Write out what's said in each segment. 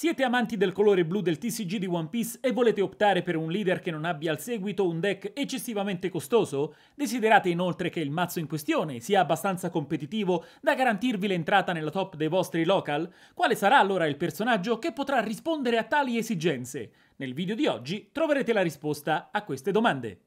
Siete amanti del colore blu del TCG di One Piece e volete optare per un leader che non abbia al seguito un deck eccessivamente costoso? Desiderate inoltre che il mazzo in questione sia abbastanza competitivo da garantirvi l'entrata nella top dei vostri local? Quale sarà allora il personaggio che potrà rispondere a tali esigenze? Nel video di oggi troverete la risposta a queste domande.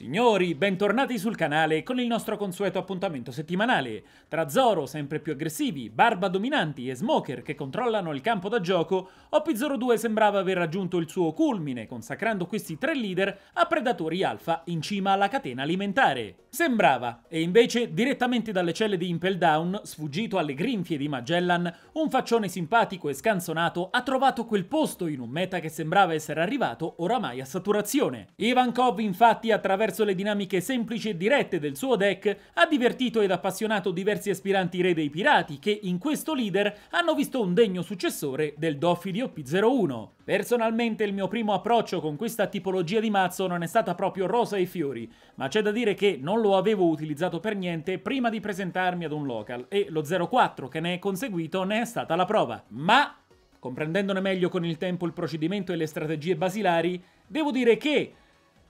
Signori, bentornati sul canale con il nostro consueto appuntamento settimanale. Tra Zoro, sempre più aggressivi, Barba dominanti e Smoker che controllano il campo da gioco, OP02 sembrava aver raggiunto il suo culmine, consacrando questi tre leader a predatori alfa in cima alla catena alimentare. Sembrava, e invece direttamente dalle celle di Impel Down, sfuggito alle grinfie di Magellan, un faccione simpatico e scanzonato ha trovato quel posto in un meta che sembrava essere arrivato oramai a saturazione. Ivankov infatti attraverso attraverso le dinamiche semplici e dirette del suo deck, ha divertito ed appassionato diversi aspiranti re dei pirati che in questo leader hanno visto un degno successore del Doffy di OP01. Personalmente il mio primo approccio con questa tipologia di mazzo non è stata proprio rosa e fiori, ma c'è da dire che non lo avevo utilizzato per niente prima di presentarmi ad un local e lo 04 che ne è conseguito ne è stata la prova. Ma, comprendendone meglio con il tempo il procedimento e le strategie basilari, devo dire che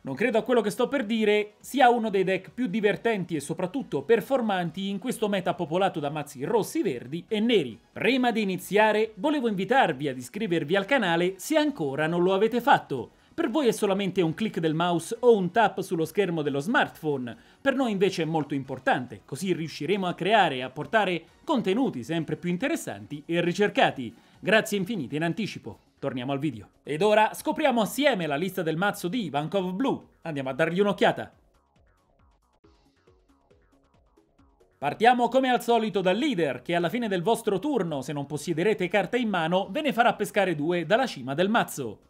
non credo a quello che sto per dire sia uno dei deck più divertenti e soprattutto performanti in questo meta popolato da mazzi rossi, verdi e neri. Prima di iniziare volevo invitarvi ad iscrivervi al canale se ancora non lo avete fatto. Per voi è solamente un click del mouse o un tap sullo schermo dello smartphone, per noi invece è molto importante, così riusciremo a creare e a portare contenuti sempre più interessanti e ricercati. Grazie infinite in anticipo. Torniamo al video. Ed ora scopriamo assieme la lista del mazzo di Vancouver Blue. Andiamo a dargli un'occhiata. Partiamo come al solito dal leader, che alla fine del vostro turno, se non possiederete carte in mano, ve ne farà pescare due dalla cima del mazzo.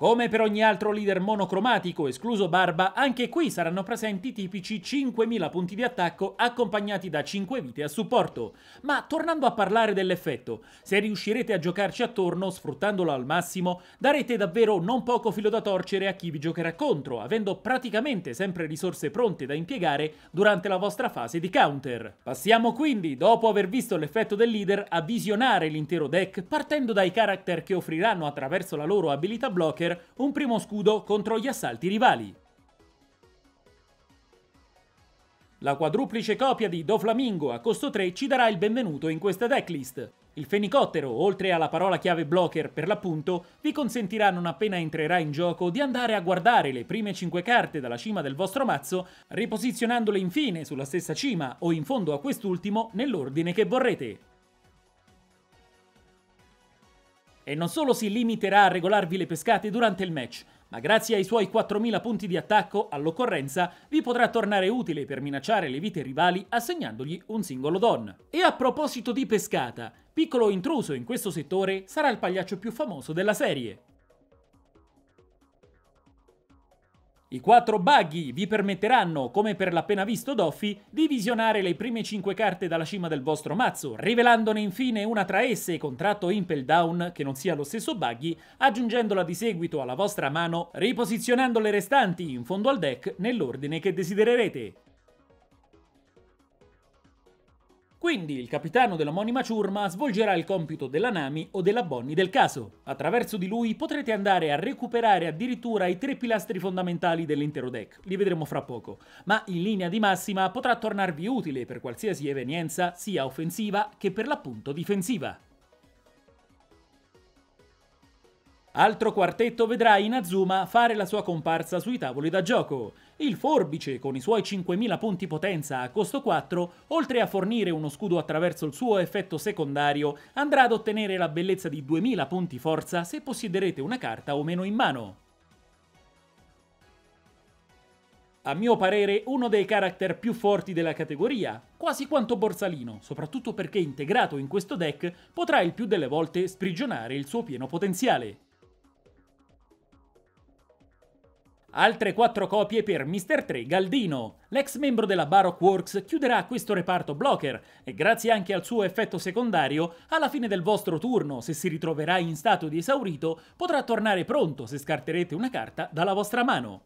Come per ogni altro leader monocromatico, escluso Barba, anche qui saranno presenti i tipici 5000 punti di attacco accompagnati da 5 vite a supporto. Ma tornando a parlare dell'effetto, se riuscirete a giocarci attorno sfruttandolo al massimo, darete davvero non poco filo da torcere a chi vi giocherà contro, avendo praticamente sempre risorse pronte da impiegare durante la vostra fase di counter. Passiamo quindi, dopo aver visto l'effetto del leader, a visionare l'intero deck partendo dai character che offriranno attraverso la loro abilità blocker un primo scudo contro gli assalti rivali. La quadruplice copia di Doflamingo a costo 3 ci darà il benvenuto in questa decklist. Il fenicottero, oltre alla parola chiave blocker per l'appunto, vi consentirà non appena entrerà in gioco di andare a guardare le prime 5 carte dalla cima del vostro mazzo, riposizionandole infine sulla stessa cima o in fondo a quest'ultimo nell'ordine che vorrete. E non solo si limiterà a regolarvi le pescate durante il match, ma grazie ai suoi 4000 punti di attacco, all'occorrenza, vi potrà tornare utile per minacciare le vite rivali assegnandogli un singolo don. E a proposito di pescata, piccolo intruso in questo settore sarà il pagliaccio più famoso della serie. I quattro buggy vi permetteranno, come per l'appena visto Doffy, di visionare le prime 5 carte dalla cima del vostro mazzo, rivelandone infine una tra esse con tratto Impel Down che non sia lo stesso buggy, aggiungendola di seguito alla vostra mano, riposizionando le restanti in fondo al deck nell'ordine che desidererete. Quindi il capitano dell'omonima ciurma svolgerà il compito della Nami o della Bonnie del caso. Attraverso di lui potrete andare a recuperare addirittura i tre pilastri fondamentali dell'intero deck, li vedremo fra poco, ma in linea di massima potrà tornarvi utile per qualsiasi evenienza sia offensiva che per l'appunto difensiva. Altro quartetto vedrà Inazuma fare la sua comparsa sui tavoli da gioco. Il Forbice, con i suoi 5000 punti potenza a costo 4, oltre a fornire uno scudo attraverso il suo effetto secondario, andrà ad ottenere la bellezza di 2000 punti forza se possiederete una carta o meno in mano. A mio parere uno dei character più forti della categoria, quasi quanto Borsalino, soprattutto perché integrato in questo deck potrà il più delle volte sprigionare il suo pieno potenziale. Altre quattro copie per Mr. 3 Galdino. L'ex membro della Baroque Works chiuderà questo reparto blocker e grazie anche al suo effetto secondario, alla fine del vostro turno, se si ritroverà in stato di esaurito, potrà tornare pronto se scarterete una carta dalla vostra mano.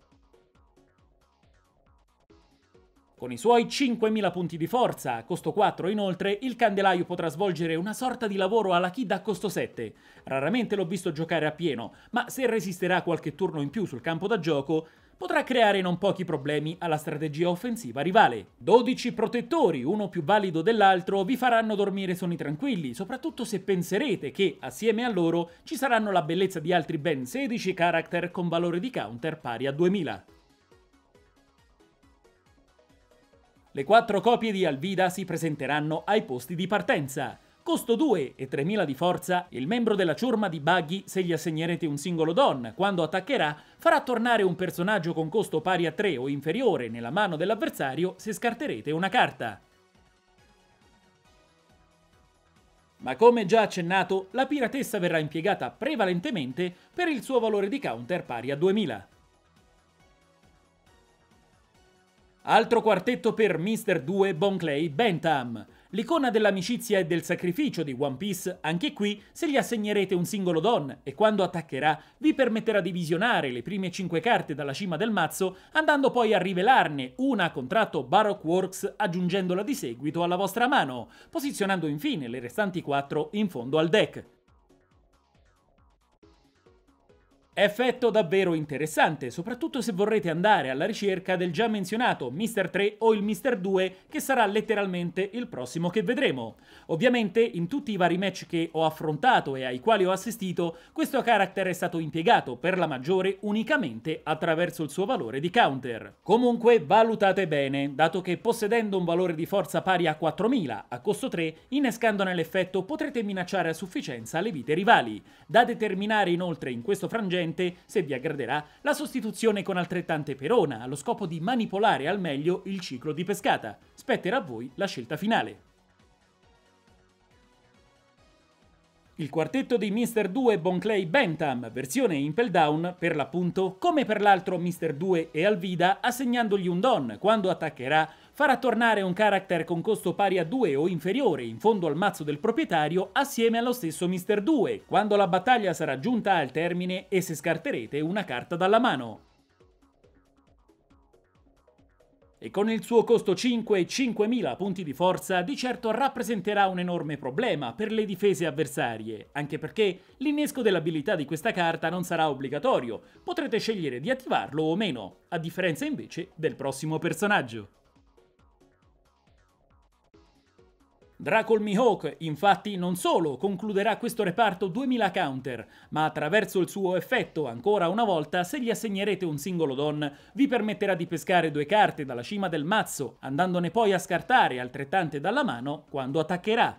Con i suoi 5.000 punti di forza, costo 4 inoltre, il candelaio potrà svolgere una sorta di lavoro alla Kid a costo 7. Raramente l'ho visto giocare a pieno, ma se resisterà qualche turno in più sul campo da gioco, potrà creare non pochi problemi alla strategia offensiva rivale. 12 protettori, uno più valido dell'altro, vi faranno dormire sonni tranquilli, soprattutto se penserete che, assieme a loro, ci saranno la bellezza di altri ben 16 character con valore di counter pari a 2000. Le quattro copie di Alvida si presenteranno ai posti di partenza. Costo 2 e 3000 di forza, il membro della ciurma di Buggy, se gli assegnerete un singolo don, quando attaccherà, farà tornare un personaggio con costo pari a 3 o inferiore nella mano dell'avversario se scarterete una carta. Ma come già accennato, la piratessa verrà impiegata prevalentemente per il suo valore di counter pari a 2000. Altro quartetto per Mr. 2 Bonclay Bentham. L'icona dell'amicizia e del sacrificio di One Piece, anche qui, se gli assegnerete un singolo don e quando attaccherà vi permetterà di visionare le prime 5 carte dalla cima del mazzo, andando poi a rivelarne una a contratto Baroque Works aggiungendola di seguito alla vostra mano, posizionando infine le restanti 4 in fondo al deck. Effetto davvero interessante, soprattutto se vorrete andare alla ricerca del già menzionato Mr. 3 o il Mr. 2, che sarà letteralmente il prossimo che vedremo. Ovviamente, in tutti i vari match che ho affrontato e ai quali ho assistito, questo character è stato impiegato per la maggiore unicamente attraverso il suo valore di counter. Comunque, valutate bene, dato che possedendo un valore di forza pari a 4000 a costo 3, innescandone l'effetto potrete minacciare a sufficienza le vite rivali. Da determinare inoltre in questo frangente sicuramente, se vi aggraderà, la sostituzione con altrettante perona, allo scopo di manipolare al meglio il ciclo di pescata. Spetterà a voi la scelta finale. Il quartetto di Mr. 2 Bonclay Bentham, versione Impel Down, per l'appunto, come per l'altro Mr. 2 e Alvida, assegnandogli un don quando attaccherà, farà tornare un character con costo pari a 2 o inferiore in fondo al mazzo del proprietario assieme allo stesso Mr. 2, quando la battaglia sarà giunta al termine e se scarterete una carta dalla mano. e con il suo costo 5 e 5.000 punti di forza di certo rappresenterà un enorme problema per le difese avversarie, anche perché l'innesco dell'abilità di questa carta non sarà obbligatorio, potrete scegliere di attivarlo o meno, a differenza invece del prossimo personaggio. Dracol Mihawk, infatti, non solo concluderà questo reparto 2000 counter, ma attraverso il suo effetto, ancora una volta, se gli assegnerete un singolo don, vi permetterà di pescare due carte dalla cima del mazzo, andandone poi a scartare altrettante dalla mano quando attaccherà.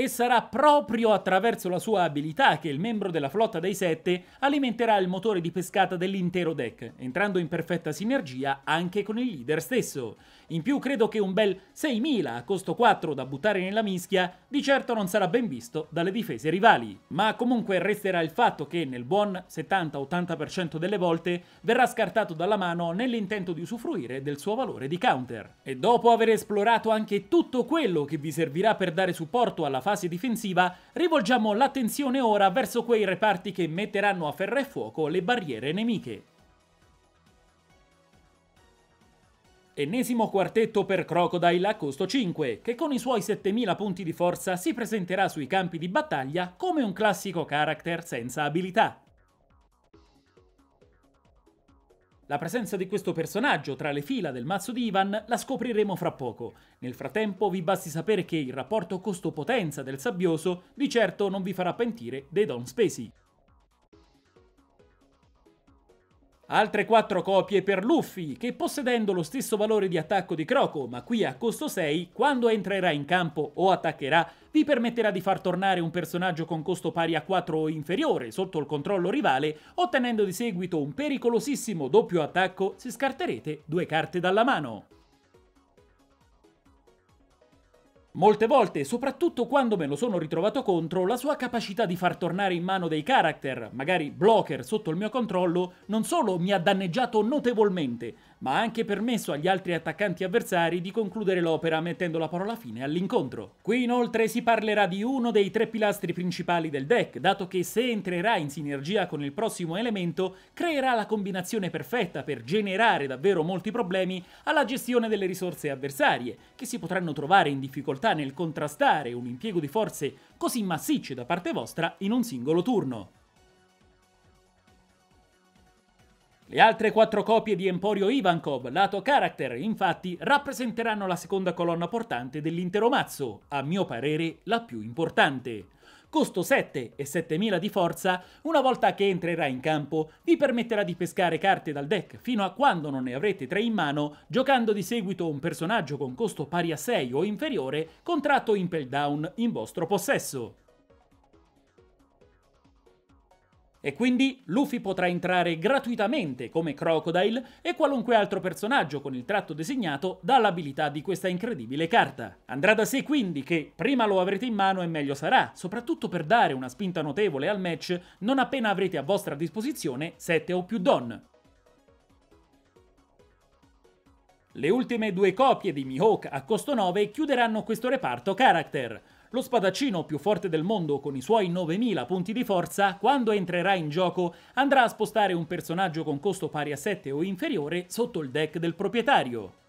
e sarà proprio attraverso la sua abilità che il membro della flotta dei sette alimenterà il motore di pescata dell'intero deck, entrando in perfetta sinergia anche con il leader stesso. In più credo che un bel 6000 a costo 4 da buttare nella mischia di certo non sarà ben visto dalle difese rivali, ma comunque resterà il fatto che nel buon 70-80% delle volte verrà scartato dalla mano nell'intento di usufruire del suo valore di counter. E dopo aver esplorato anche tutto quello che vi servirà per dare supporto alla fase difensiva, rivolgiamo l'attenzione ora verso quei reparti che metteranno a ferro e fuoco le barriere nemiche. Ennesimo quartetto per Crocodile a costo 5, che con i suoi 7000 punti di forza si presenterà sui campi di battaglia come un classico character senza abilità. La presenza di questo personaggio tra le fila del mazzo di Ivan la scopriremo fra poco. Nel frattempo vi basti sapere che il rapporto costo-potenza del sabbioso di certo non vi farà pentire dei don spesi. Altre 4 copie per Luffy, che possedendo lo stesso valore di attacco di Croco, ma qui a costo 6, quando entrerà in campo o attaccherà, vi permetterà di far tornare un personaggio con costo pari a 4 o inferiore sotto il controllo rivale, ottenendo di seguito un pericolosissimo doppio attacco se scarterete due carte dalla mano. Molte volte, soprattutto quando me lo sono ritrovato contro, la sua capacità di far tornare in mano dei character, magari blocker sotto il mio controllo, non solo mi ha danneggiato notevolmente, ma ha anche permesso agli altri attaccanti avversari di concludere l'opera mettendo la parola fine all'incontro. Qui inoltre si parlerà di uno dei tre pilastri principali del deck, dato che se entrerà in sinergia con il prossimo elemento, creerà la combinazione perfetta per generare davvero molti problemi alla gestione delle risorse avversarie, che si potranno trovare in difficoltà nel contrastare un impiego di forze così massicce da parte vostra in un singolo turno. Le altre quattro copie di Emporio Ivankov, lato character, infatti, rappresenteranno la seconda colonna portante dell'intero mazzo, a mio parere la più importante. Costo 7 e 7000 di forza, una volta che entrerà in campo, vi permetterà di pescare carte dal deck fino a quando non ne avrete 3 in mano, giocando di seguito un personaggio con costo pari a 6 o inferiore, contratto Impel Down in vostro possesso. E quindi Luffy potrà entrare gratuitamente come Crocodile e qualunque altro personaggio con il tratto designato dall'abilità di questa incredibile carta. Andrà da sé quindi che prima lo avrete in mano e meglio sarà, soprattutto per dare una spinta notevole al match non appena avrete a vostra disposizione 7 o più Don. Le ultime due copie di Mihawk a costo 9 chiuderanno questo reparto character. Lo spadaccino più forte del mondo con i suoi 9000 punti di forza, quando entrerà in gioco, andrà a spostare un personaggio con costo pari a 7 o inferiore sotto il deck del proprietario.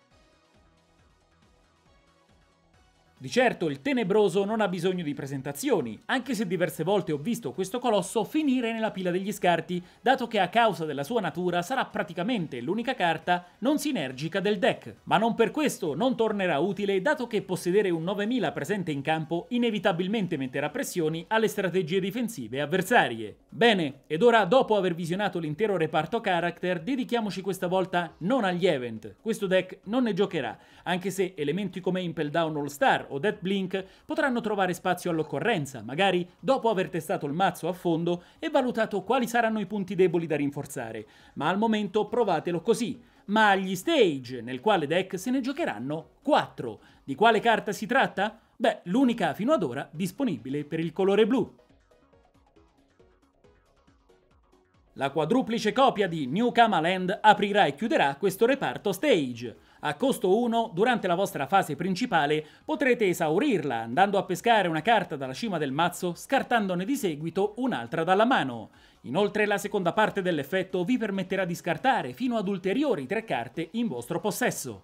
Di certo il tenebroso non ha bisogno di presentazioni, anche se diverse volte ho visto questo colosso finire nella pila degli scarti, dato che a causa della sua natura sarà praticamente l'unica carta non sinergica del deck. Ma non per questo non tornerà utile, dato che possedere un 9000 presente in campo inevitabilmente metterà pressioni alle strategie difensive avversarie. Bene, ed ora dopo aver visionato l'intero reparto character, dedichiamoci questa volta non agli event. Questo deck non ne giocherà, anche se elementi come Impel Down All Star o Death Blink potranno trovare spazio all'occorrenza, magari dopo aver testato il mazzo a fondo e valutato quali saranno i punti deboli da rinforzare, ma al momento provatelo così. Ma agli stage, nel quale deck se ne giocheranno 4. Di quale carta si tratta? Beh, l'unica fino ad ora disponibile per il colore blu. La quadruplice copia di New Kama Land aprirà e chiuderà questo reparto stage. A costo 1, durante la vostra fase principale, potrete esaurirla andando a pescare una carta dalla cima del mazzo, scartandone di seguito un'altra dalla mano. Inoltre la seconda parte dell'effetto vi permetterà di scartare fino ad ulteriori 3 carte in vostro possesso.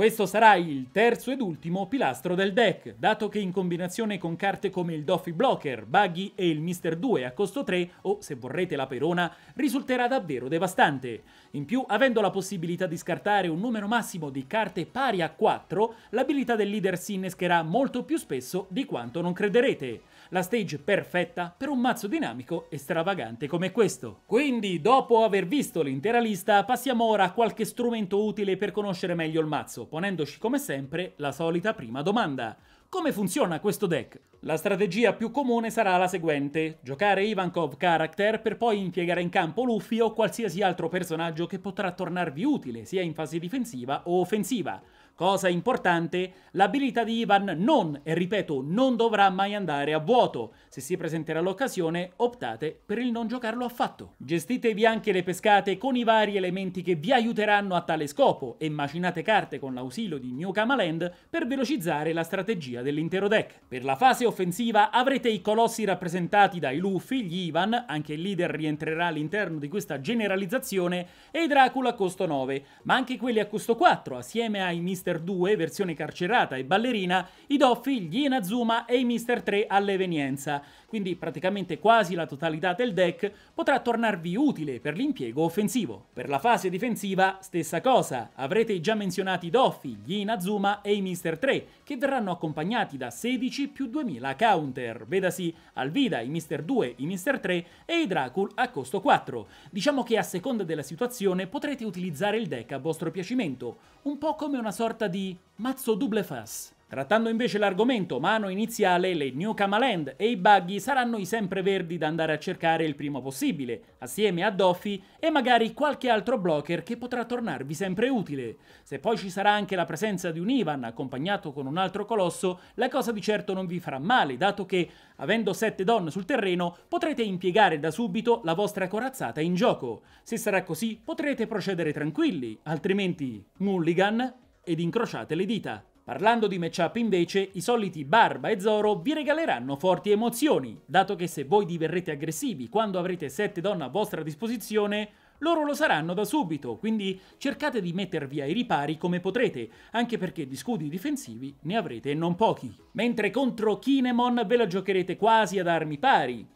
Questo sarà il terzo ed ultimo pilastro del deck, dato che in combinazione con carte come il Doffy Blocker, Buggy e il Mister 2 a costo 3, o se vorrete la Perona, risulterà davvero devastante. In più, avendo la possibilità di scartare un numero massimo di carte pari a 4, l'abilità del leader si innescherà molto più spesso di quanto non crederete la stage perfetta per un mazzo dinamico e stravagante come questo. Quindi, dopo aver visto l'intera lista, passiamo ora a qualche strumento utile per conoscere meglio il mazzo, ponendoci come sempre la solita prima domanda. Come funziona questo deck? La strategia più comune sarà la seguente, giocare Ivankov Character per poi impiegare in campo Luffy o qualsiasi altro personaggio che potrà tornarvi utile sia in fase difensiva o offensiva. Cosa importante, l'abilità di Ivan non, e ripeto, non dovrà mai andare a vuoto. Se si presenterà l'occasione, optate per il non giocarlo affatto. Gestitevi anche le pescate con i vari elementi che vi aiuteranno a tale scopo e macinate carte con l'ausilio di New Kamaland per velocizzare la strategia dell'intero deck. Per la fase offensiva avrete i colossi rappresentati dai Luffy, gli Ivan, anche il leader rientrerà all'interno di questa generalizzazione, e i Dracula a costo 9, ma anche quelli a costo 4, assieme ai Mr. Mister 2, versione carcerata e ballerina, i Doffi, gli Inazuma e i Mister 3 all'evenienza. Quindi praticamente quasi la totalità del deck potrà tornarvi utile per l'impiego offensivo. Per la fase difensiva, stessa cosa, avrete già menzionati i Doffi, gli Inazuma e i Mister 3, che verranno accompagnati da 16 più 2000 counter, vedasi Alvida, i Mister 2, i Mister 3 e i Dracul a costo 4. Diciamo che a seconda della situazione potrete utilizzare il deck a vostro piacimento, un po' come una sorta di mazzo double face. Trattando invece l'argomento mano iniziale, le New Kamaland e i buggy saranno i sempreverdi da andare a cercare il prima possibile, assieme a Doffy e magari qualche altro blocker che potrà tornarvi sempre utile. Se poi ci sarà anche la presenza di un Ivan accompagnato con un altro colosso, la cosa di certo non vi farà male, dato che, avendo 7 don sul terreno, potrete impiegare da subito la vostra corazzata in gioco. Se sarà così, potrete procedere tranquilli, altrimenti mulligan ed incrociate le dita. Parlando di matchup invece, i soliti Barba e Zoro vi regaleranno forti emozioni, dato che se voi diverrete aggressivi quando avrete 7 donne a vostra disposizione, loro lo saranno da subito, quindi cercate di mettervi ai ripari come potrete, anche perché di scudi difensivi ne avrete non pochi. Mentre contro Kinemon ve la giocherete quasi ad armi pari.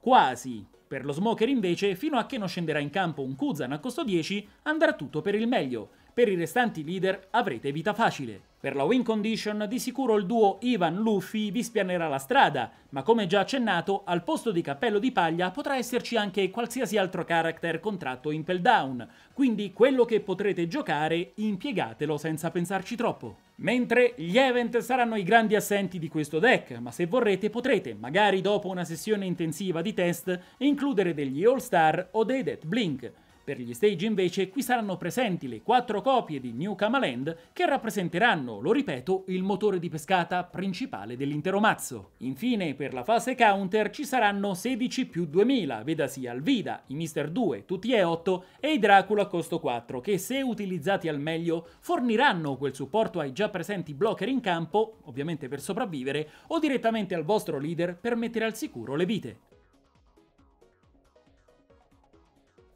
Quasi. Per lo Smoker invece, fino a che non scenderà in campo un Kuzan a costo 10, andrà tutto per il meglio. Per i restanti leader avrete vita facile. Per la win condition di sicuro il duo Ivan-Luffy vi spianerà la strada, ma come già accennato, al posto di cappello di paglia potrà esserci anche qualsiasi altro character contratto Impel Down, quindi quello che potrete giocare impiegatelo senza pensarci troppo. Mentre gli event saranno i grandi assenti di questo deck, ma se vorrete potrete, magari dopo una sessione intensiva di test, includere degli All-Star o dei Death Blink, per gli stage invece qui saranno presenti le quattro copie di New Kamaland che rappresenteranno, lo ripeto, il motore di pescata principale dell'intero mazzo. Infine per la fase counter ci saranno 16 più 2000, vedasi Alvida, i Mister 2, tutti e 8 e i Dracula a costo 4 che se utilizzati al meglio forniranno quel supporto ai già presenti blocker in campo, ovviamente per sopravvivere, o direttamente al vostro leader per mettere al sicuro le vite.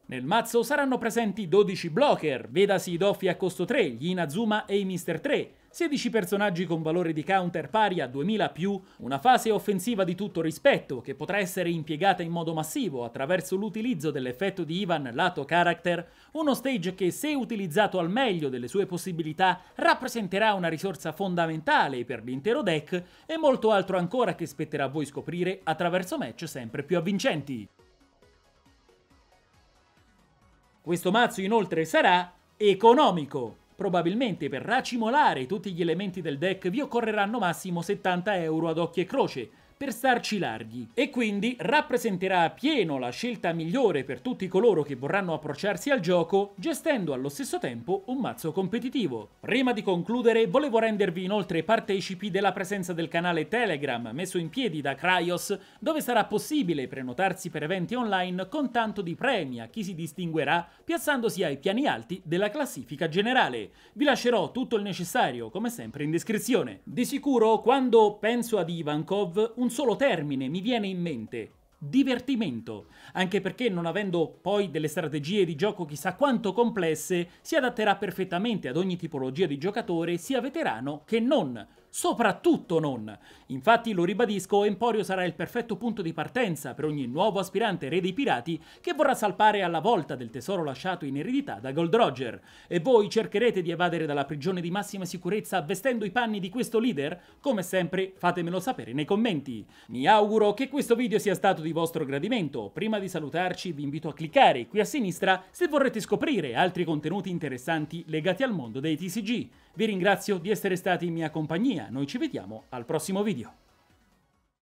Nel mazzo saranno presenti 12 blocker, vedasi i doffi a costo 3, gli Inazuma e i Mister 3, 16 personaggi con valore di counter pari a 2000 più, una fase offensiva di tutto rispetto che potrà essere impiegata in modo massivo attraverso l'utilizzo dell'effetto di Ivan lato character, uno stage che se utilizzato al meglio delle sue possibilità rappresenterà una risorsa fondamentale per l'intero deck e molto altro ancora che spetterà a voi scoprire attraverso match sempre più avvincenti. Questo mazzo inoltre sarà economico. Probabilmente per racimolare tutti gli elementi del deck vi occorreranno massimo 70 euro ad occhio e croce, per starci larghi e quindi rappresenterà pieno la scelta migliore per tutti coloro che vorranno approcciarsi al gioco gestendo allo stesso tempo un mazzo competitivo. Prima di concludere volevo rendervi inoltre partecipi della presenza del canale Telegram messo in piedi da Cryos dove sarà possibile prenotarsi per eventi online con tanto di premi a chi si distinguerà piazzandosi ai piani alti della classifica generale. Vi lascerò tutto il necessario come sempre in descrizione. Di sicuro quando penso ad Ivankov un un solo termine mi viene in mente. Divertimento, anche perché non avendo poi delle strategie di gioco chissà quanto complesse, si adatterà perfettamente ad ogni tipologia di giocatore, sia veterano che non, soprattutto non. Infatti, lo ribadisco, Emporio sarà il perfetto punto di partenza per ogni nuovo aspirante re dei pirati che vorrà salpare alla volta del tesoro lasciato in eredità da Gold Roger. E voi cercherete di evadere dalla prigione di massima sicurezza vestendo i panni di questo leader? Come sempre, fatemelo sapere nei commenti. Mi auguro che questo video sia stato di vostro gradimento. Prima di salutarci vi invito a cliccare qui a sinistra se vorrete scoprire altri contenuti interessanti legati al mondo dei TCG. Vi ringrazio di essere stati in mia compagnia, noi ci vediamo al prossimo video.